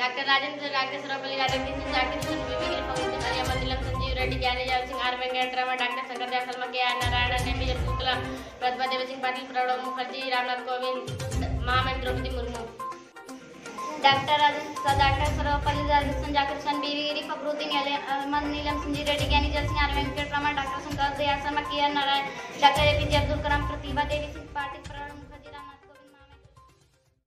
doctor Rajendra doctor Sarvepalli Radhakrishnan doctor Sunil function Mariyamma Sanjeev Reddy Reddy Singh, R R doctor doctor Shankar Dayal Sharma Narayan R Narayana MB Shakuntala Pratibha Devsingh Patil Pranab Mukherjee Ramnath Kovind Mahamendra doctor Rajendra doctor Sarvepalli Radhakrishnan doctor बीवीगिरी Fakhruddin Ahmed Neelam Sanjeev Reddy, Giani Zail Singh, R Venkat doctor Shankar Dayal Sharma, K R Narayan, doctor APJ Abdul Kalam, Pratibha Devi Singh